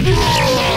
Ugh!